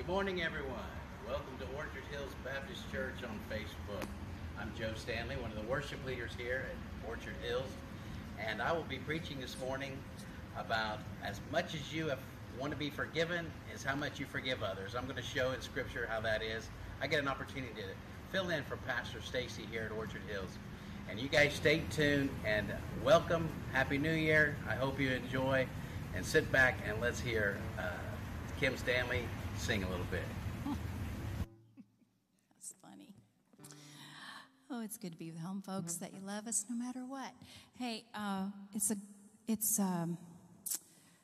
Good morning, everyone. Welcome to Orchard Hills Baptist Church on Facebook. I'm Joe Stanley, one of the worship leaders here at Orchard Hills, and I will be preaching this morning about as much as you have, want to be forgiven is how much you forgive others. I'm going to show in Scripture how that is. I get an opportunity to fill in for Pastor Stacy here at Orchard Hills. And you guys stay tuned and welcome. Happy New Year. I hope you enjoy. And sit back and let's hear uh, Kim Stanley sing a little bit. That's funny. Oh, it's good to be with home folks that you love us no matter what. Hey, uh, it's a, it's. Um,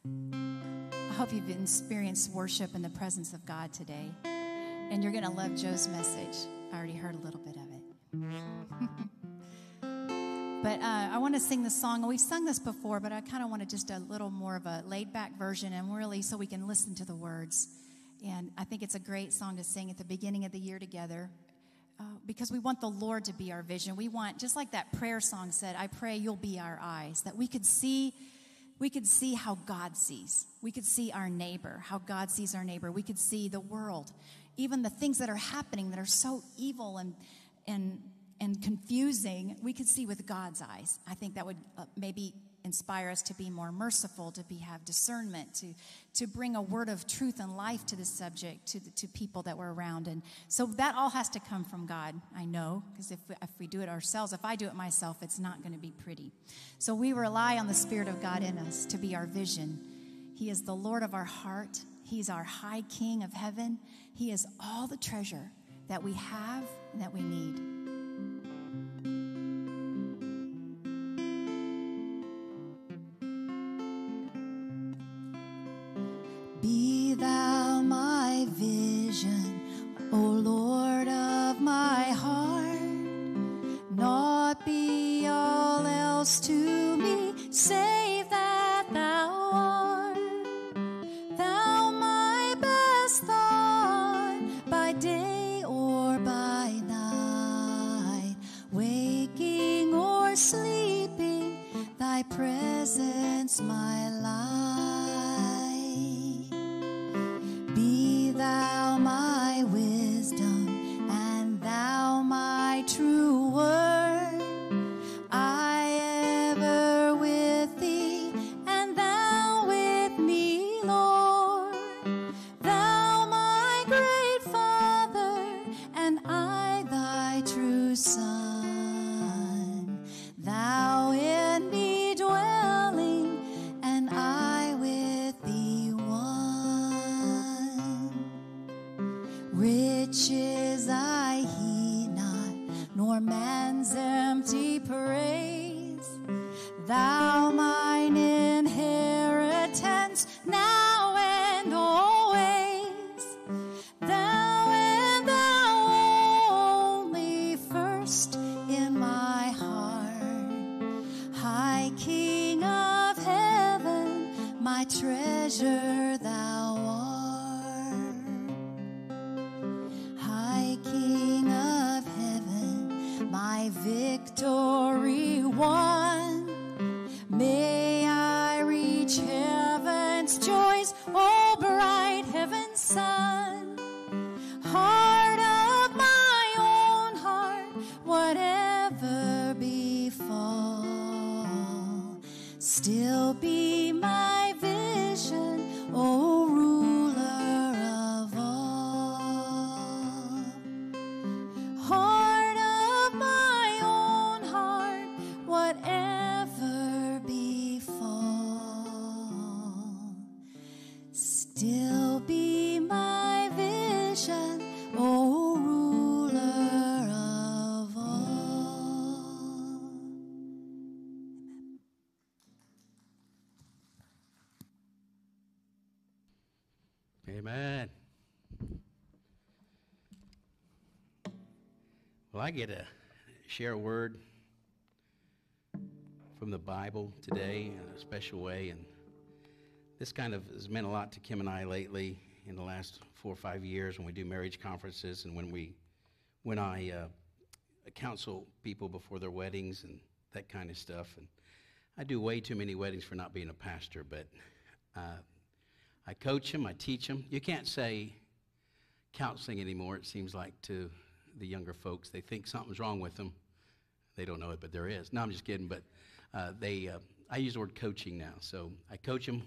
I hope you've experienced worship in the presence of God today, and you're going to love Joe's message. I already heard a little bit of it. But uh, I want to sing the song. We've sung this before, but I kind of want to just a little more of a laid back version and really so we can listen to the words. And I think it's a great song to sing at the beginning of the year together uh, because we want the Lord to be our vision. We want, just like that prayer song said, I pray you'll be our eyes, that we could see. We could see how God sees. We could see our neighbor, how God sees our neighbor. We could see the world, even the things that are happening that are so evil and, and and confusing, we could see with God's eyes. I think that would uh, maybe inspire us to be more merciful, to be have discernment, to to bring a word of truth and life to the subject, to the, to people that we're around, and so that all has to come from God. I know because if if we do it ourselves, if I do it myself, it's not going to be pretty. So we rely on the Spirit of God in us to be our vision. He is the Lord of our heart. He's our High King of heaven. He is all the treasure that we have and that we need. Presence my thou I get to share a word from the Bible today in a special way, and this kind of has meant a lot to Kim and I lately in the last four or five years when we do marriage conferences and when we, when I uh, counsel people before their weddings and that kind of stuff. And I do way too many weddings for not being a pastor, but uh, I coach them, I teach them. You can't say counseling anymore, it seems like, to the younger folks. They think something's wrong with them. They don't know it, but there is. No, I'm just kidding. But uh, they, uh, I use the word coaching now. So I coach them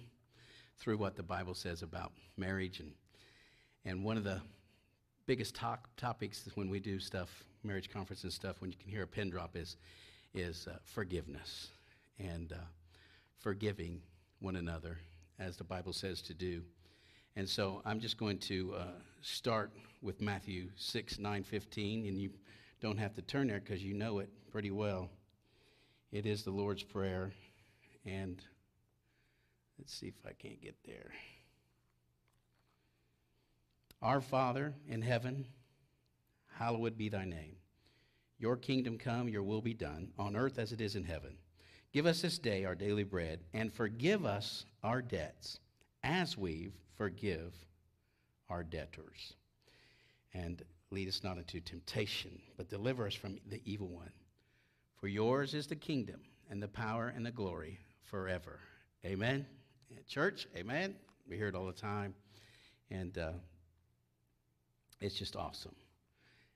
through what the Bible says about marriage. And, and one of the biggest talk, topics when we do stuff, marriage conference and stuff, when you can hear a pin drop, is, is uh, forgiveness and uh, forgiving one another, as the Bible says to do. And so I'm just going to uh, start with Matthew 6, 9, 15, and you don't have to turn there because you know it pretty well. It is the Lord's Prayer, and let's see if I can't get there. Our Father in heaven, hallowed be thy name. Your kingdom come, your will be done, on earth as it is in heaven. Give us this day our daily bread, and forgive us our debts, as we forgive our debtors. And lead us not into temptation, but deliver us from the evil one. For yours is the kingdom, and the power, and the glory forever. Amen. Church, amen. We hear it all the time. And uh, it's just awesome.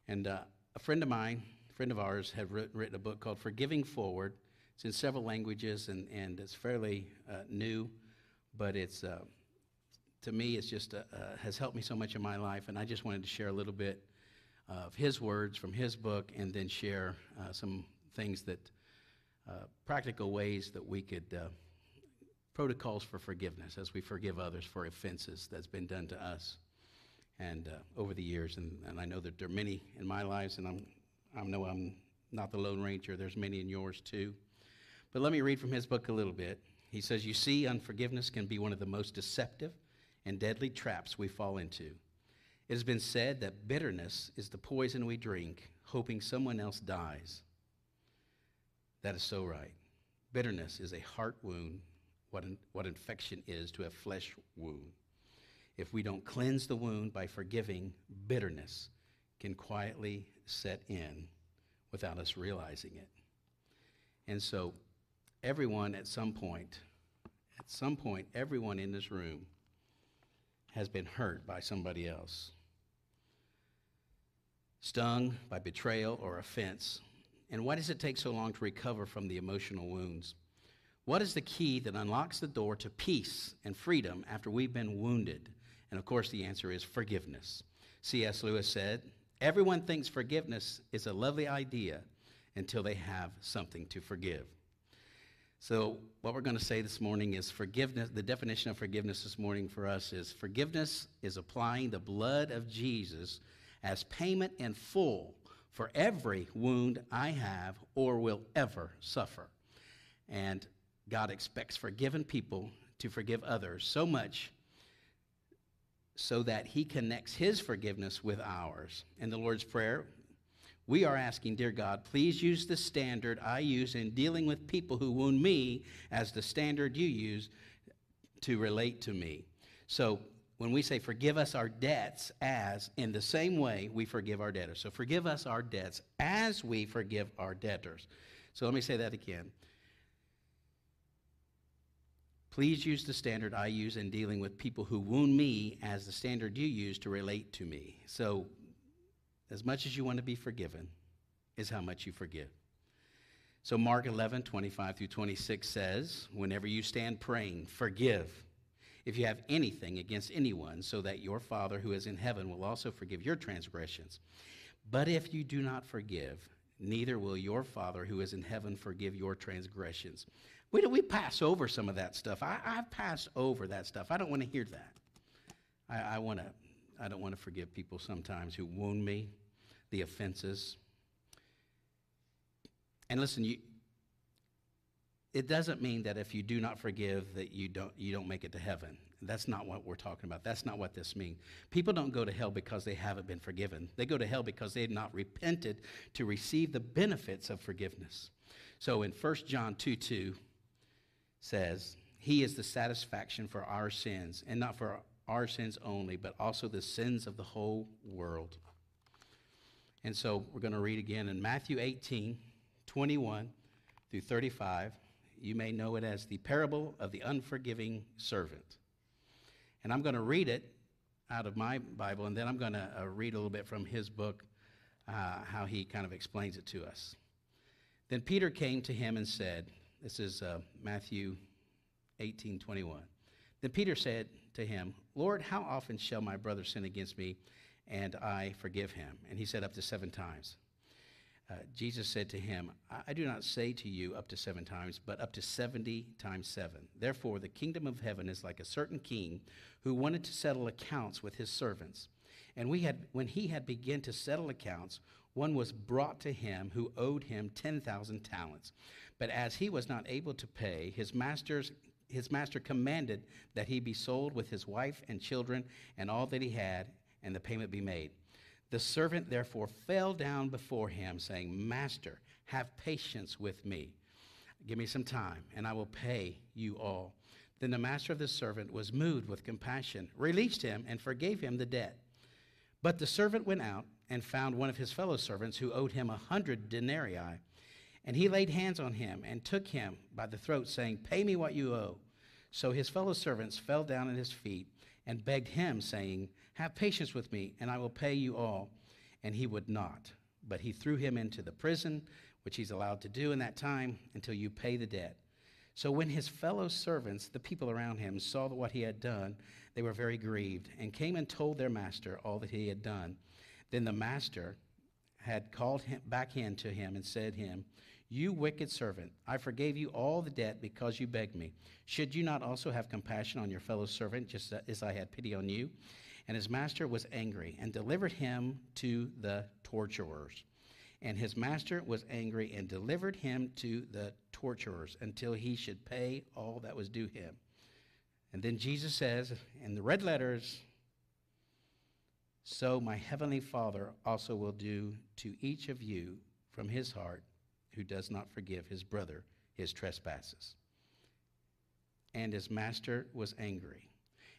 And uh, a friend of mine, a friend of ours, had written a book called Forgiving Forward it's in several languages and, and it's fairly uh, new, but it's, uh, to me, it's just uh, uh, has helped me so much in my life. And I just wanted to share a little bit of his words from his book and then share uh, some things that, practical ways that we could, protocols for forgiveness as we forgive others for offenses that's been done to us and uh, over the years. And, and I know that there are many in my lives, and I'm, I know I'm not the Lone Ranger. There's many in yours too. But let me read from his book a little bit. He says, You see, unforgiveness can be one of the most deceptive and deadly traps we fall into. It has been said that bitterness is the poison we drink, hoping someone else dies. That is so right. Bitterness is a heart wound, what, in, what infection is to a flesh wound. If we don't cleanse the wound by forgiving, bitterness can quietly set in without us realizing it. And so everyone at some point, at some point, everyone in this room has been hurt by somebody else, stung by betrayal or offense. And why does it take so long to recover from the emotional wounds? What is the key that unlocks the door to peace and freedom after we've been wounded? And of course, the answer is forgiveness. C.S. Lewis said, Everyone thinks forgiveness is a lovely idea until they have something to forgive. So, what we're going to say this morning is forgiveness. The definition of forgiveness this morning for us is forgiveness is applying the blood of Jesus as payment in full for every wound I have or will ever suffer. And God expects forgiven people to forgive others so much so that He connects His forgiveness with ours. In the Lord's Prayer, we are asking, dear God, please use the standard I use in dealing with people who wound me as the standard you use to relate to me. So when we say forgive us our debts as in the same way we forgive our debtors. So forgive us our debts as we forgive our debtors. So let me say that again. Please use the standard I use in dealing with people who wound me as the standard you use to relate to me. So as much as you want to be forgiven is how much you forgive. So Mark 11, 25 through 26 says, Whenever you stand praying, forgive if you have anything against anyone, so that your Father who is in heaven will also forgive your transgressions. But if you do not forgive, neither will your Father who is in heaven forgive your transgressions. We, we pass over some of that stuff. I, I pass over that stuff. I don't want to hear that. I, I, wanna, I don't want to forgive people sometimes who wound me the offenses. And listen, you, it doesn't mean that if you do not forgive that you don't, you don't make it to heaven. That's not what we're talking about. That's not what this means. People don't go to hell because they haven't been forgiven. They go to hell because they have not repented to receive the benefits of forgiveness. So in 1 John 2 2 says, He is the satisfaction for our sins, and not for our sins only, but also the sins of the whole world. And so we're going to read again in Matthew 18, 21 through 35. You may know it as the parable of the unforgiving servant. And I'm going to read it out of my Bible, and then I'm going to uh, read a little bit from his book, uh, how he kind of explains it to us. Then Peter came to him and said, This is uh, Matthew 18 21. Then Peter said to him, Lord, how often shall my brother sin against me and I forgive him? And he said, Up to seven times. Uh, Jesus said to him, I, I do not say to you up to seven times, but up to 70 times seven. Therefore, the kingdom of heaven is like a certain king who wanted to settle accounts with his servants. And we had, when he had begun to settle accounts, one was brought to him who owed him 10,000 talents. But as he was not able to pay, his master's his master commanded that he be sold with his wife and children and all that he had, and the payment be made. The servant therefore fell down before him, saying, Master, have patience with me. Give me some time, and I will pay you all. Then the master of the servant was moved with compassion, released him, and forgave him the debt. But the servant went out and found one of his fellow servants who owed him a hundred denarii. And he laid hands on him and took him by the throat, saying, Pay me what you owe. So his fellow servants fell down at his feet and begged him, saying, Have patience with me, and I will pay you all. And he would not. But he threw him into the prison, which he's allowed to do in that time, until you pay the debt. So when his fellow servants, the people around him, saw what he had done, they were very grieved, and came and told their master all that he had done. Then the master had called him back in to him and said him, You wicked servant, I forgave you all the debt because you begged me. Should you not also have compassion on your fellow servant, just as I had pity on you? And his master was angry and delivered him to the torturers. And his master was angry and delivered him to the torturers until he should pay all that was due him. And then Jesus says in the red letters, So my heavenly Father also will do to each of you from his heart who does not forgive his brother his trespasses. And his master was angry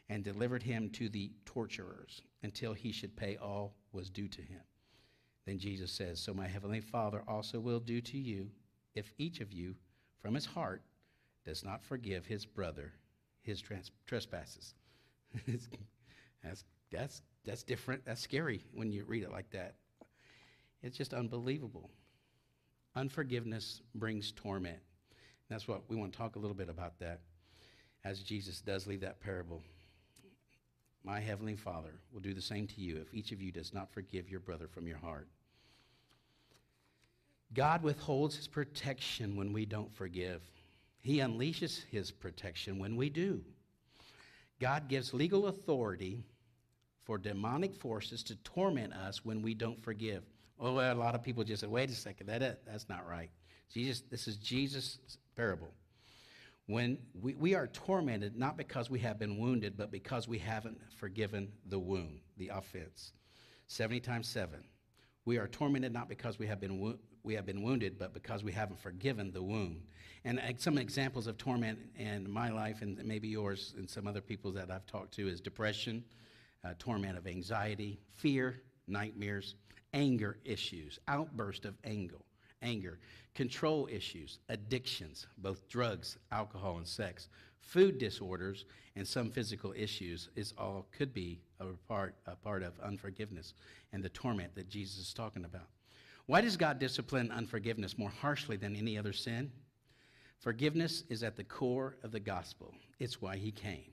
and delivered him to the torturers until he should pay all was due to him. Then Jesus says, So my heavenly Father also will do to you if each of you from his heart does not forgive his brother his trans- trespasses. that's, that's, that's different. That's scary when you read it like that. It's just unbelievable. Unforgiveness brings torment. That's what we want to talk a little bit about that as Jesus does leave that parable. My heavenly Father will do the same to you if each of you does not forgive your brother from your heart. God withholds his protection when we don't forgive. He unleashes his protection when we do. God gives legal authority for demonic forces to torment us when we don't forgive. Oh, a lot of people just say, wait a second, that, that's not right. Jesus, this is Jesus' parable when we, we are tormented not because we have been wounded, but because we haven't forgiven the wound, the offense. 70 times 7. We are tormented not because we have been, wo- we have been wounded, but because we haven't forgiven the wound. And uh, some examples of torment in my life, and maybe yours and some other people that I've talked to, is depression, uh, torment of anxiety, fear, nightmares, anger issues, outburst of anger, anger, control issues, addictions, both drugs, alcohol, and sex, food disorders, and some physical issues is all could be a part, a part of unforgiveness and the torment that Jesus is talking about. Why does God discipline unforgiveness more harshly than any other sin? Forgiveness is at the core of the gospel. It's why he came.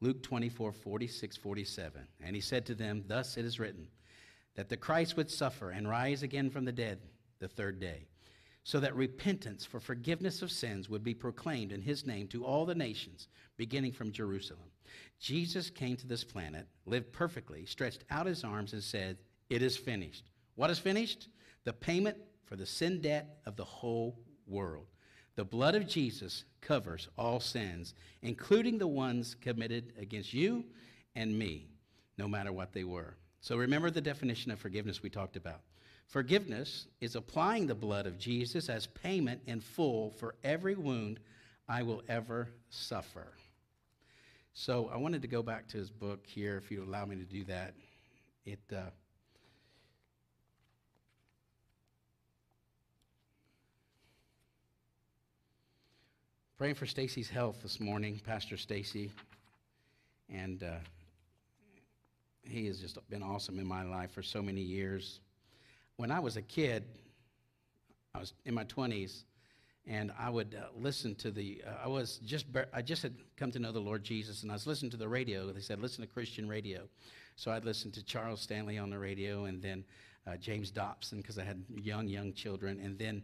Luke 24, 46, 47. And he said to them, Thus it is written, that the Christ would suffer and rise again from the dead the third day, so that repentance for forgiveness of sins would be proclaimed in his name to all the nations, beginning from Jerusalem. Jesus came to this planet, lived perfectly, stretched out his arms, and said, It is finished. What is finished? The payment for the sin debt of the whole world. The blood of Jesus covers all sins, including the ones committed against you and me, no matter what they were. So remember the definition of forgiveness we talked about. Forgiveness is applying the blood of Jesus as payment in full for every wound I will ever suffer. So I wanted to go back to his book here, if you allow me to do that. It. Uh, praying for Stacy's health this morning, Pastor Stacy, and uh, he has just been awesome in my life for so many years. When I was a kid, I was in my 20s, and I would uh, listen to the. Uh, I was just I just had come to know the Lord Jesus, and I was listening to the radio. They said listen to Christian radio, so I'd listen to Charles Stanley on the radio, and then uh, James Dobson because I had young young children, and then.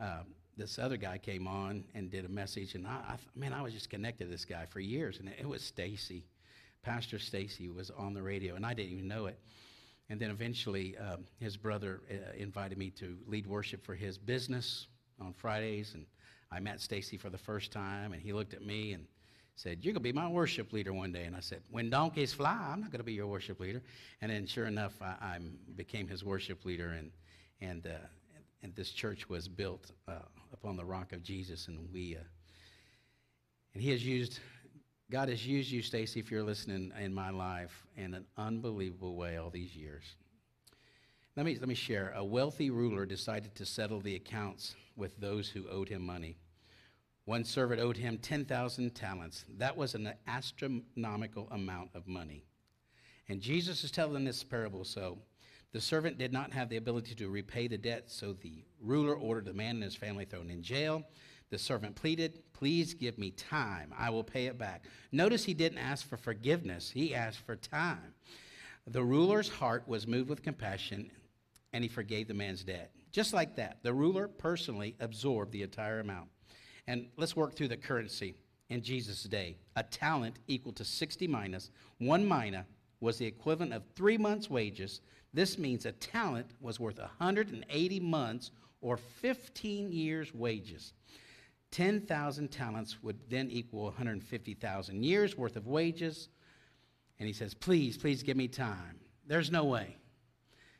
Uh, this other guy came on and did a message, and I, I man, I was just connected to this guy for years, and it was Stacy, Pastor Stacy was on the radio, and I didn't even know it. And then eventually, um, his brother uh, invited me to lead worship for his business on Fridays, and I met Stacy for the first time, and he looked at me and said, "You're gonna be my worship leader one day." And I said, "When donkeys fly, I'm not gonna be your worship leader." And then, sure enough, I, I became his worship leader, and and uh, and this church was built uh, upon the rock of Jesus, and we. Uh, and he has used God has used you, Stacy, if you're listening in my life, in an unbelievable way all these years. Let me, let me share. A wealthy ruler decided to settle the accounts with those who owed him money. One servant owed him 10,000 talents. That was an astronomical amount of money. And Jesus is telling this parable so. The servant did not have the ability to repay the debt, so the ruler ordered the man and his family thrown in jail. The servant pleaded, Please give me time. I will pay it back. Notice he didn't ask for forgiveness, he asked for time. The ruler's heart was moved with compassion, and he forgave the man's debt. Just like that, the ruler personally absorbed the entire amount. And let's work through the currency in Jesus' day. A talent equal to 60 one mina was the equivalent of three months' wages. This means a talent was worth 180 months or 15 years' wages. 10,000 talents would then equal 150,000 years worth of wages. And he says, Please, please give me time. There's no way.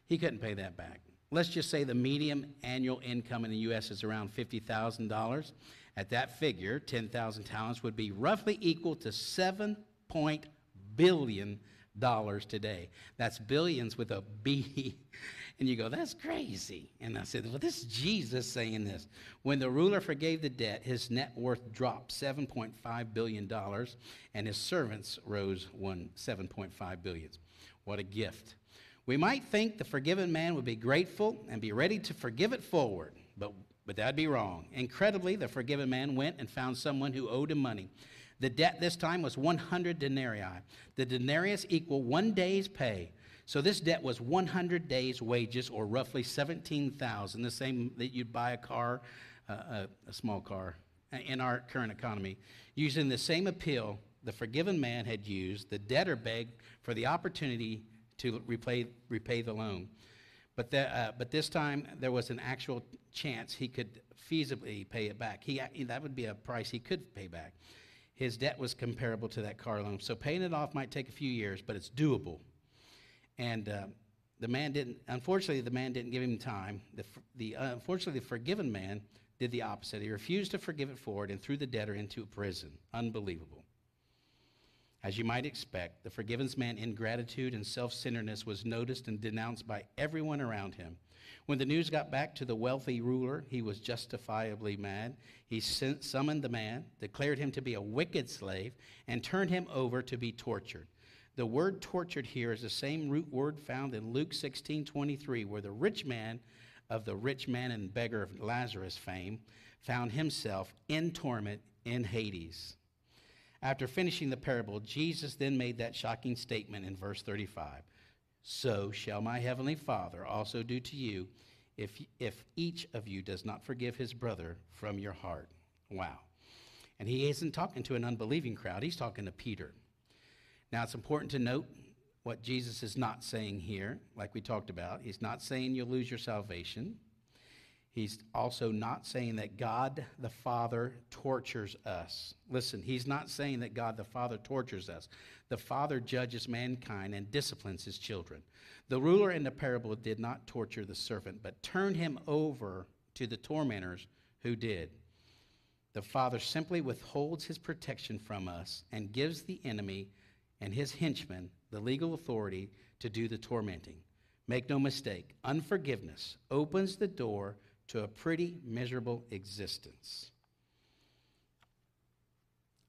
He couldn't pay that back. Let's just say the median annual income in the U.S. is around $50,000. At that figure, 10,000 talents would be roughly equal to 7 point billion dollars today. That's billions with a B and you go, that's crazy. And I said, well, this is Jesus saying this. When the ruler forgave the debt, his net worth dropped $7.5 billion, and his servants rose one $7.5 billion. What a gift. We might think the forgiven man would be grateful and be ready to forgive it forward, but, but that'd be wrong. Incredibly, the forgiven man went and found someone who owed him money. The debt this time was 100 denarii. The denarius equal one day's pay. So this debt was 100 days' wages, or roughly 17,000, the same that you'd buy a car, uh, a, a small car, in our current economy. Using the same appeal the forgiven man had used, the debtor begged for the opportunity to repay, repay the loan. But, the, uh, but this time, there was an actual chance he could feasibly pay it back. He, that would be a price he could pay back. His debt was comparable to that car loan. So paying it off might take a few years, but it's doable. And uh, the man didn't, unfortunately, the man didn't give him time. The, the, uh, unfortunately, the forgiven man did the opposite. He refused to forgive it forward and threw the debtor into prison. Unbelievable. As you might expect, the forgiven man's ingratitude and self centeredness was noticed and denounced by everyone around him. When the news got back to the wealthy ruler, he was justifiably mad. He sent, summoned the man, declared him to be a wicked slave, and turned him over to be tortured. The word tortured here is the same root word found in Luke 16 23, where the rich man of the rich man and beggar of Lazarus fame found himself in torment in Hades. After finishing the parable, Jesus then made that shocking statement in verse 35 So shall my heavenly Father also do to you if, if each of you does not forgive his brother from your heart. Wow. And he isn't talking to an unbelieving crowd, he's talking to Peter. Now, it's important to note what Jesus is not saying here, like we talked about. He's not saying you'll lose your salvation. He's also not saying that God the Father tortures us. Listen, he's not saying that God the Father tortures us. The Father judges mankind and disciplines his children. The ruler in the parable did not torture the servant, but turned him over to the tormentors who did. The Father simply withholds his protection from us and gives the enemy and his henchmen the legal authority to do the tormenting. Make no mistake, unforgiveness opens the door to a pretty miserable existence.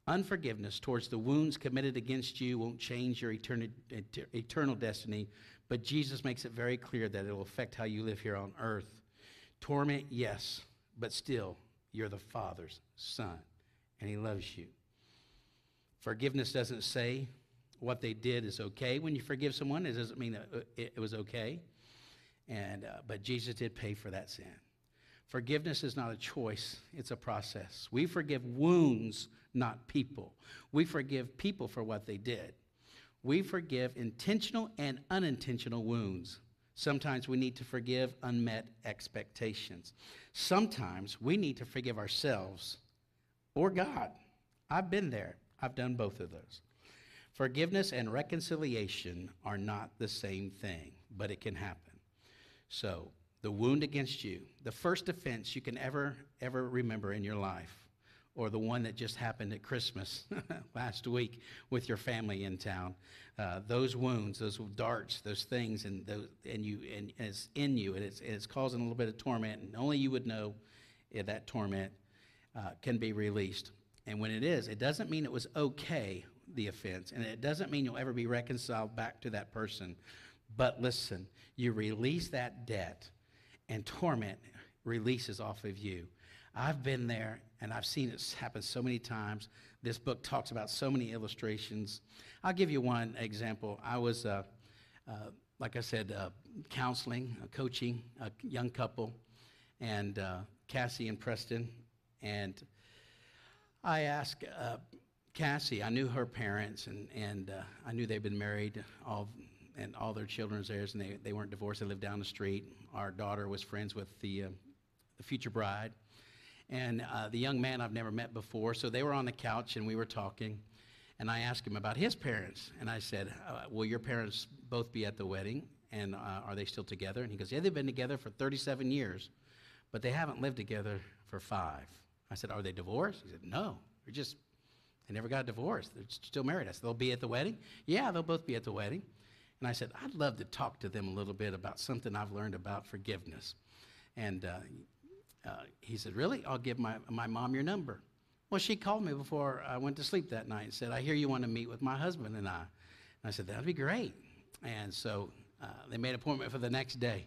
Unforgiveness towards the wounds committed against you won't change your eternal, eternal destiny, but Jesus makes it very clear that it will affect how you live here on earth. Torment, yes, but still, you're the Father's son, and He loves you. Forgiveness doesn't say what they did is okay. When you forgive someone, it doesn't mean that uh, it was okay. And, uh, but Jesus did pay for that sin. Forgiveness is not a choice, it's a process. We forgive wounds, not people. We forgive people for what they did. We forgive intentional and unintentional wounds. Sometimes we need to forgive unmet expectations. Sometimes we need to forgive ourselves or God. I've been there, I've done both of those. Forgiveness and reconciliation are not the same thing, but it can happen. So, the wound against you, the first offense you can ever, ever remember in your life, or the one that just happened at Christmas last week with your family in town, uh, those wounds, those darts, those things, and, those, and, you, and, it's in you, and it's, and it's causing a little bit of torment, and only you would know if that torment uh, can be released. And when it is, it doesn't mean it was okay, the offense, and it doesn't mean you'll ever be reconciled back to that person. But listen, you release that debt and torment releases off of you. I've been there and I've seen it happen so many times. This book talks about so many illustrations. I'll give you one example. I was, uh, uh, like I said, uh, counseling, uh, coaching a young couple, and uh, Cassie and Preston. And I asked uh, Cassie, I knew her parents, and, and I knew they'd been married all and all their children's theirs, and they, they weren't divorced. They lived down the street. Our daughter was friends with the, uh, the future bride. And uh, the young man I've never met before, so they were on the couch and we were talking. And I asked him about his parents. And I said, uh, Will your parents both be at the wedding? And uh, are they still together? And he goes, Yeah, they've been together for 37 years, but they haven't lived together for five. I said, Are they divorced? He said, No, they're just, they never got divorced. They're still married. I said, They'll be at the wedding? Yeah, they'll both be at the wedding. And I said, I'd love to talk to them a little bit about something I've learned about forgiveness. And uh, uh, he said, Really? I'll give my, my mom your number. Well, she called me before I went to sleep that night and said, I hear you want to meet with my husband and I. And I said, That'd be great. And so uh, they made an appointment for the next day.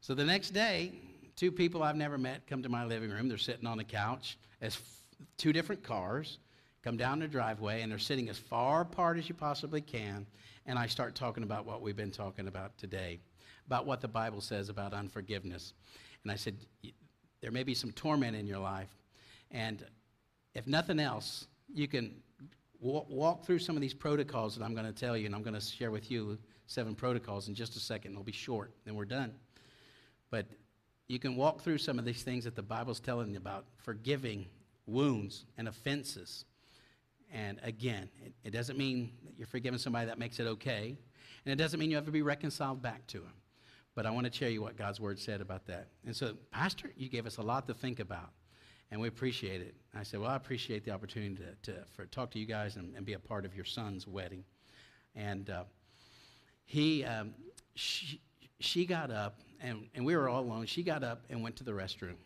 So the next day, two people I've never met come to my living room. They're sitting on the couch as f- two different cars, come down the driveway, and they're sitting as far apart as you possibly can and I start talking about what we've been talking about today, about what the Bible says about unforgiveness. And I said, there may be some torment in your life, and if nothing else, you can walk, walk through some of these protocols that I'm going to tell you, and I'm going to share with you seven protocols in just a second. They'll be short, then we're done. But you can walk through some of these things that the Bible's telling you about forgiving wounds and offenses. And again, it, it doesn't mean that you're forgiving somebody that makes it okay. And it doesn't mean you have to be reconciled back to him. But I want to share you what God's word said about that. And so, Pastor, you gave us a lot to think about, and we appreciate it. I said, Well, I appreciate the opportunity to, to for, talk to you guys and, and, be a part of your son's wedding. And uh, he, um, she, she got up, and, and we were all alone. She got up and went to the restroom.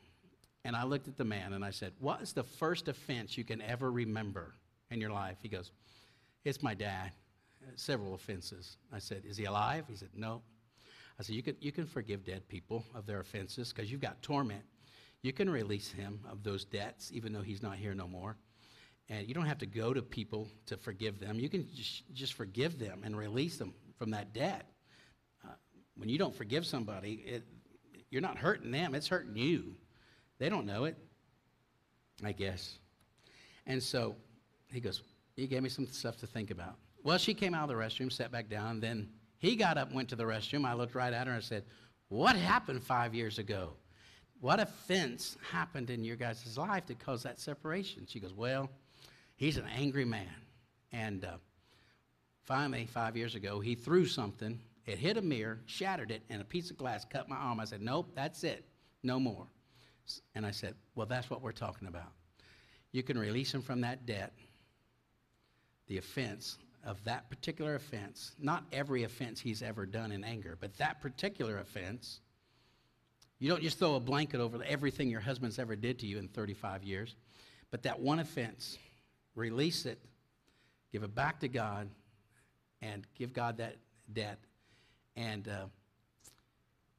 And I looked at the man and I said, What is the first offense you can ever remember? In your life? He goes, It's my dad. Several offenses. I said, Is he alive? He said, No. I said, You can, you can forgive dead people of their offenses because you've got torment. You can release him of those debts, even though he's not here no more. And you don't have to go to people to forgive them. You can just, just forgive them and release them from that debt. Uh, when you don't forgive somebody, it, you're not hurting them, it's hurting you. They don't know it, I guess. And so he goes, he gave me some stuff to think about. Well, she came out of the restroom, sat back down. Then he got up, went to the restroom. I looked right at her and said, What happened five years ago? What offense happened in your guys' life that caused that separation? She goes, Well, he's an angry man. And uh, finally, five years ago, he threw something. It hit a mirror, shattered it, and a piece of glass cut my arm. I said, Nope, that's it. No more. And I said, Well, that's what we're talking about. You can release him from that debt the offense of that particular offense, not every offense he's ever done in anger, but that particular offense, you don't just throw a blanket over everything your husband's ever did to you in 35 years, but that one offense, release it, give it back to God, and give God that debt. And uh,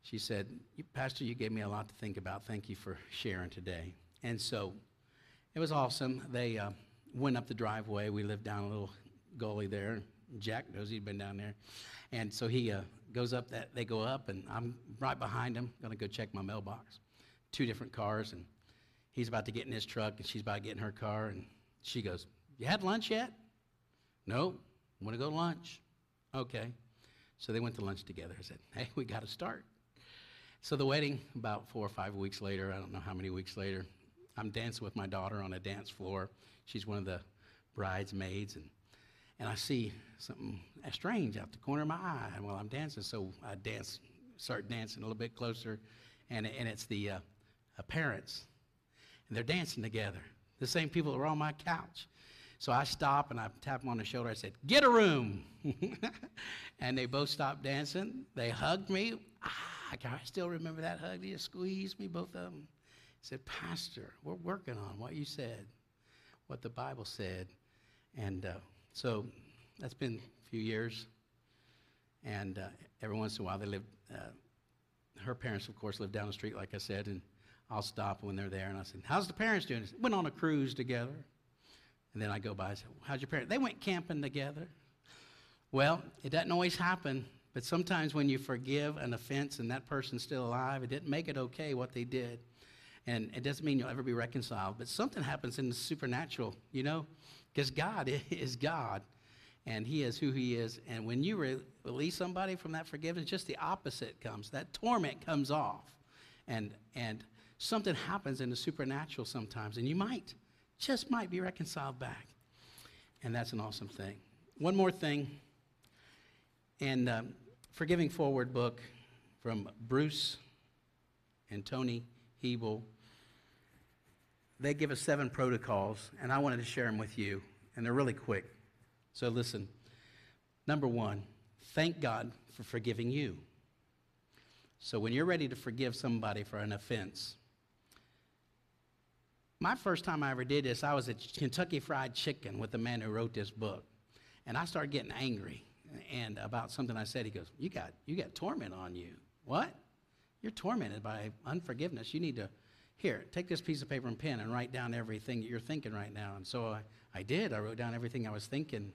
she said, Pastor, you gave me a lot to think about. Thank you for sharing today. And so it was awesome. They uh, went up the driveway. We lived down a little gully there. Jack knows he'd been down there. And so he uh, goes up that, they go up, and I'm right behind him, going to go check my mailbox. Two different cars, and he's about to get in his truck, and she's about to get in her car, and she goes, You had lunch yet? No. Want to go to lunch? Okay. So they went to lunch together. I said, Hey, we got to start. So the wedding, about four or five weeks later, I don't know how many weeks later, I'm dancing with my daughter on a dance floor. She's one of the bridesmaids, and and I see something strange out the corner of my eye while I'm dancing. So I dance, start dancing a little bit closer, and, and it's the uh, parents, and they're dancing together. The same people that were on my couch. So I stop and I tap them on the shoulder. I said, "Get a room," and they both stopped dancing. They hugged me. Ah, I still remember that hug. They just squeezed me, both of them. Said, "Pastor, we're working on what you said, what the Bible said," and. Uh, so that's been a few years. And uh, every once in a while, they live, uh, her parents, of course, live down the street, like I said, and I'll stop when they're there and I said, How's the parents doing? Said, Went on a cruise together. And then I go by and say, How's your parents? They went camping together. Well, it doesn't always happen, but sometimes when you forgive an offense and that person's still alive, it didn't make it okay what they did. And it doesn't mean you'll ever be reconciled, but something happens in the supernatural, you know? Because God is God and He is who He is. And when you re- release somebody from that forgiveness, just the opposite comes. That torment comes off. And, and something happens in the supernatural sometimes. And you might, just might be reconciled back. And that's an awesome thing. One more thing. And um, Forgiving Forward book from Bruce and Toni Hebel they give us seven protocols, and I wanted to share them with you, and they're really quick. So listen. Number one, thank God for forgiving you. So when you're ready to forgive somebody for an offense, my first time I ever did this, I was at Kentucky Fried Chicken with the man who wrote this book, and I started getting angry and about something I said. He goes, "You got you got torment on you. What? You're tormented by unforgiveness. You need to here, take this piece of paper and pen and write down everything that you're thinking right now. And so I, I did. I wrote down everything I was thinking.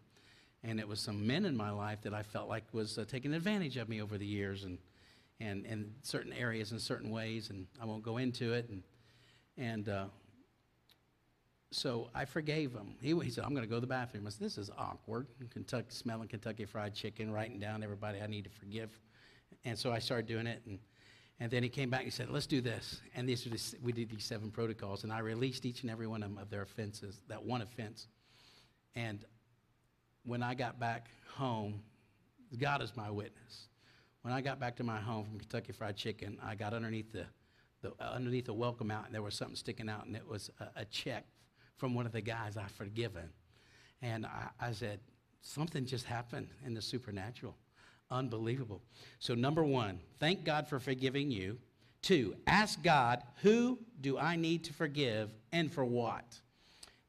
And it was some men in my life that I felt like was uh, taking advantage of me over the years and, and, and certain areas in certain ways. And I won't go into it. And, and uh, so I forgave him. He, he said, I'm going to go to the bathroom. I said, This is awkward. Kentucky, smelling Kentucky Fried Chicken, writing down everybody I need to forgive. And so I started doing it. And and then he came back and he said, let's do this. And these the, we did these seven protocols. And I released each and every one of them of their offenses, that one offense. And when I got back home, God is my witness. When I got back to my home from Kentucky Fried Chicken, I got underneath the, the uh, underneath the welcome out, and there was something sticking out, and it was a, a check from one of the guys I've forgiven. And I, I said, something just happened in the supernatural. Unbelievable. So, number one, thank God for forgiving you. Two, ask God, who do I need to forgive and for what?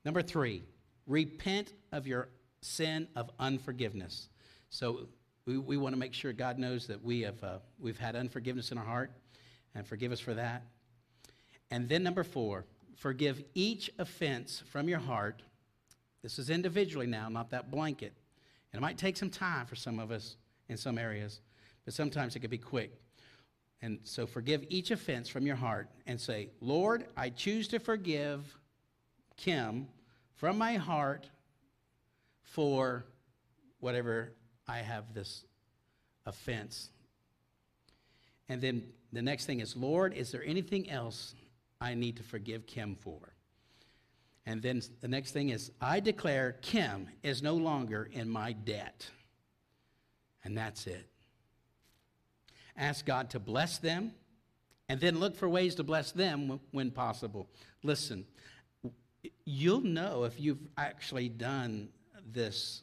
Number three, repent of your sin of unforgiveness. So, we, we want to make sure God knows that we have, uh, we've had unforgiveness in our heart and forgive us for that. And then, number four, forgive each offense from your heart. This is individually now, not that blanket. And it might take some time for some of us in some areas, but sometimes it can be quick. And so forgive each offense from your heart and say, Lord, I choose to forgive Kim from my heart for whatever I have this offense. And then the next thing is, Lord, is there anything else I need to forgive Kim for? And then the next thing is, I declare Kim is no longer in my debt. And that's it. Ask God to bless them and then look for ways to bless them when possible. Listen, you'll know if you've actually done this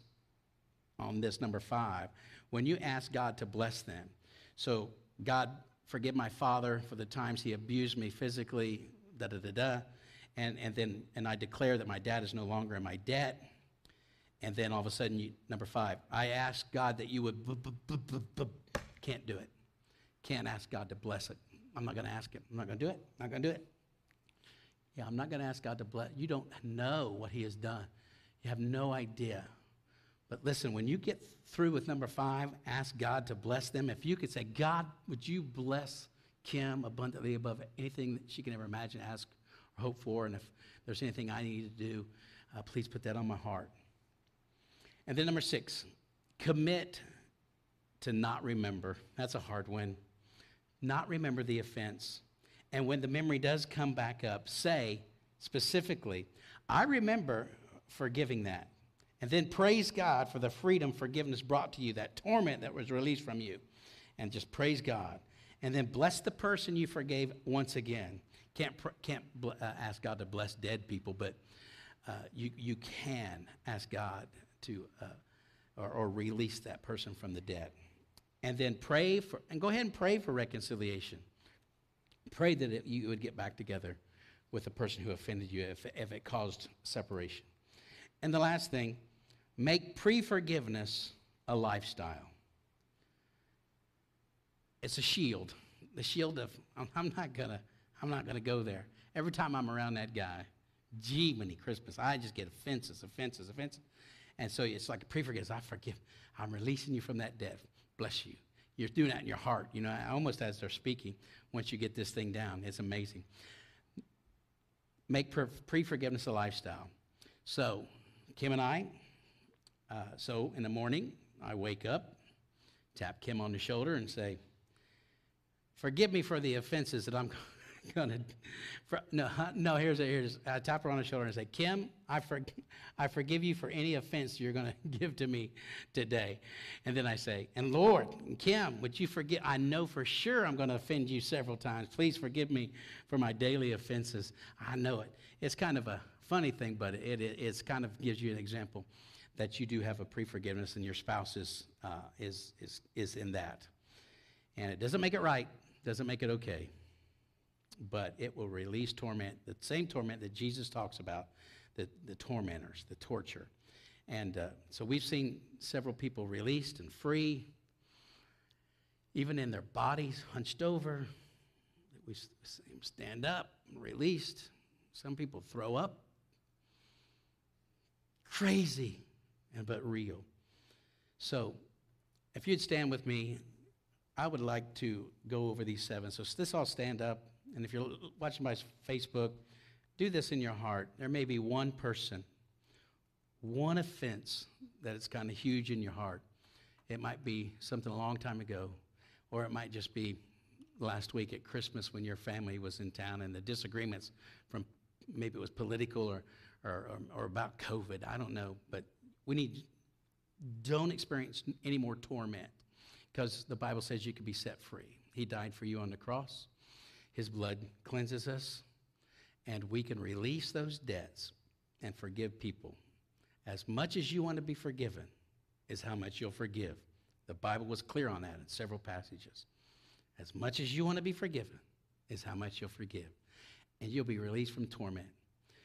on this number five when you ask God to bless them. So, God, forgive my father for the times he abused me physically, da da da da. and, and then and I declare that my dad is no longer in my debt. And then all of a sudden, you, number five, I ask God that you would, can't do it. Can't ask God to bless it. I'm not going to ask him. I'm not going to do it. I'm not going to do it. Yeah, I'm not going to ask God to bless. You don't know what he has done. You have no idea. But listen, when you get through with number five, ask God to bless them. If you could say, God, would you bless Kim abundantly above anything that she can ever imagine, ask, or hope for? And if there's anything I need to do, uh, please put that on my heart. And then number six, commit to not remember. That's a hard one. Not remember the offense. And when the memory does come back up, say specifically, I remember forgiving that. And then praise God for the freedom forgiveness brought to you, that torment that was released from you. And just praise God. And then bless the person you forgave once again. Can't, can't uh, ask God to bless dead people, but uh, you, you can ask God to uh, or, or release that person from the debt. And then pray for, and go ahead and pray for reconciliation. Pray that it, you would get back together with the person who offended you if, if it caused separation. And the last thing, make pre forgiveness a lifestyle. It's a shield. The shield of, I'm not going to. I'm not going to go there. Every time I'm around that guy, gee, many Christmas, I just get offenses, offenses, offenses. And so it's like pre forgiveness. I forgive. I'm releasing you from that debt. Bless you. You're doing that in your heart, you know, almost as they're speaking. Once you get this thing down, it's amazing. Make pre forgiveness a lifestyle. So, Kim and I, uh, so in the morning, I wake up, tap Kim on the shoulder, and say, Forgive me for the offenses that I'm gonna. No, no. Here's a, here's. I tap her on the shoulder and say, Kim, I for, I forgive you for any offense you're gonna give to me today. And then I say, and Lord, Kim, would you forgive? I know for sure I'm gonna offend you several times. Please forgive me for my daily offenses. I know it. It's kind of a funny thing, but it, it it's kind of gives you an example that you do have a pre-forgiveness and your spouse is uh, is is is in that. And it doesn't make it right. Doesn't make it okay but it will release torment, the same torment that Jesus talks about, the, the tormentors, the torture. And uh, so we've seen several people released and free, even in their bodies, hunched over. We see stand up, released. Some people throw up. Crazy, and but real. So, if you'd stand with me, I would like to go over these seven. So, let's all stand up. And if you're watching by Facebook, do this in your heart. There may be one person, one offense that is kind of huge in your heart. It might be something a long time ago, or it might just be last week at Christmas when your family was in town and the disagreements from maybe it was political or, or, or, or about COVID. I don't know. But we need, don't experience any more torment because the Bible says you can be set free. He died for you on the cross. His blood cleanses us, and we can release those debts and forgive people. As much as you want to be forgiven is how much you'll forgive. The Bible was clear on that in several passages. As much as you want to be forgiven is how much you'll forgive. And you'll be released from torment.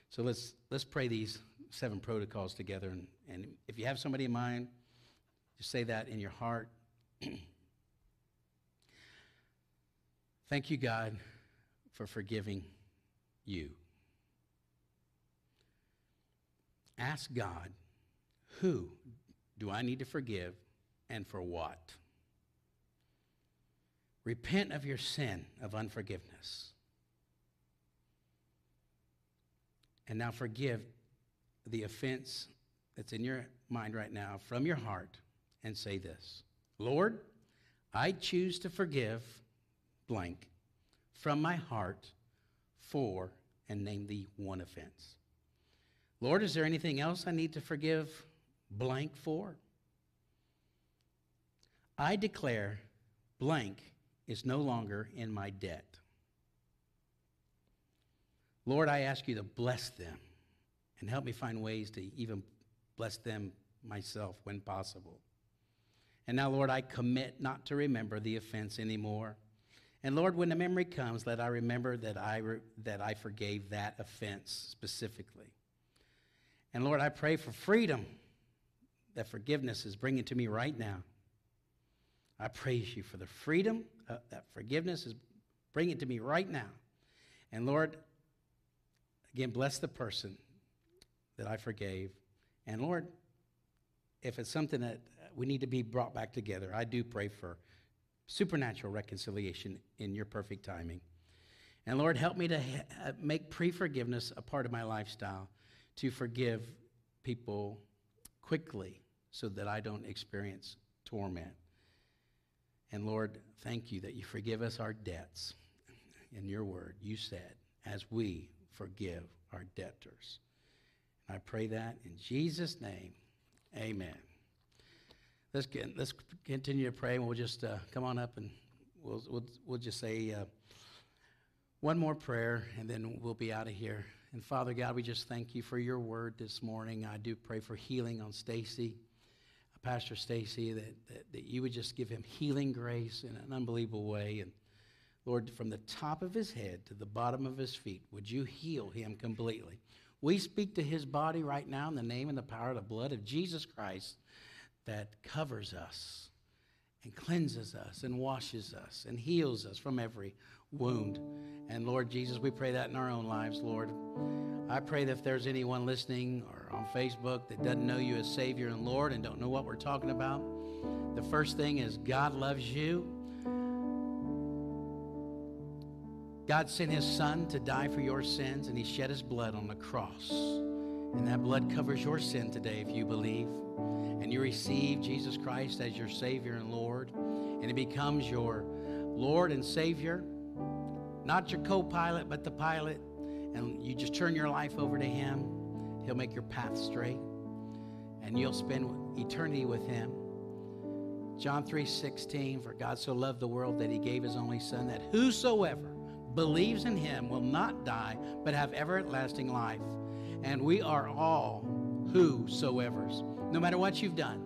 So let's, let's pray these seven protocols together. And, and if you have somebody in mind, just say that in your heart. Thank you, God for forgiving you. Ask God, who do I need to forgive and for what? Repent of your sin of unforgiveness. And now forgive the offense that's in your mind right now from your heart and say this Lord, I choose to forgive blank from my heart for, and name the one offense. Lord, is there anything else I need to forgive blank for? I declare blank is no longer in my debt. Lord, I ask you to bless them and help me find ways to even bless them myself when possible. And now, Lord, I commit not to remember the offense anymore And Lord, when the memory comes, let I remember that I, re- that I forgave that offense specifically. And Lord, I pray for freedom that forgiveness is bringing to me right now. I praise you for the freedom uh, that forgiveness is bringing to me right now. And Lord, again, bless the person that I forgave. And Lord, if it's something that we need to be brought back together, I do pray for supernatural reconciliation in your perfect timing. And Lord, help me to ha- uh, make pre forgiveness a part of my lifestyle, to forgive people quickly so that I don't experience torment. And Lord, thank you that you forgive us our debts. In your word, you said, as we forgive our debtors. And I pray that in Jesus' name, amen. Let's, get, let's continue to pray, and we'll just uh, come on up and we'll, we'll, we'll just say uh, one more prayer, and then we'll be out of here. And Father God, we just thank you for your word this morning. I do pray for healing on Stacy. Pastor Stacy, that, that, that you would just give him healing grace in an unbelievable way. And Lord, from the top of his head to the bottom of his feet, would you heal him completely? We speak to his body right now in the name and the power of the blood of Jesus Christ that covers us and cleanses us and washes us and heals us from every wound. And Lord Jesus, we pray that in our own lives, Lord. I pray that if there's anyone listening or on Facebook that doesn't know you as Savior and Lord and don't know what we're talking about, the first thing is God loves you. God sent his son to die for your sins, and he shed his blood on the cross. And that blood covers your sin today if you believe. And you receive Jesus Christ as your Savior and Lord. And he becomes your Lord and Savior. Not your co pilot, but the pilot. And you just turn your life over to him. He'll make your path straight. And you'll spend eternity with him. John 3:16 for God so loved the world that he gave his only son that whosoever believes in him will not die but have everlasting life. And we are all whosoever's. No matter what you've done,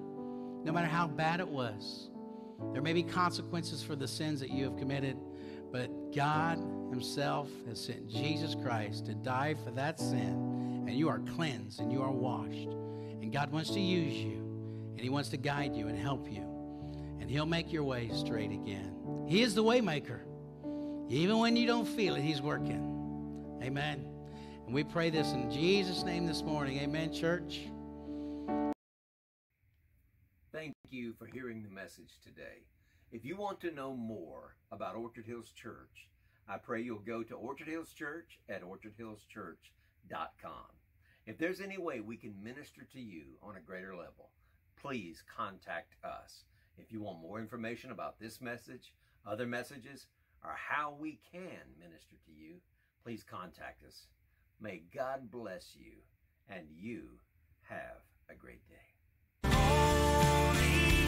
no matter how bad it was, there may be consequences for the sins that you have committed, but God Himself has sent Jesus Christ to die for that sin, and you are cleansed and you are washed. And God wants to use you, and He wants to guide you and help you, and He'll make your way straight again. He is the waymaker. Even when you don't feel it, He's working. Amen. And we pray this in Jesus' name this morning. Amen, church. Thank you for hearing the message today. If you want to know more about Orchard Hills Church, I pray you'll go to Orchard Hills Church at orchardhillschurch.com. If there's any way we can minister to you on a greater level, please contact us. If you want more information about this message, other messages, or how we can minister to you, please contact us. May God bless you, and you have a great day. Holy,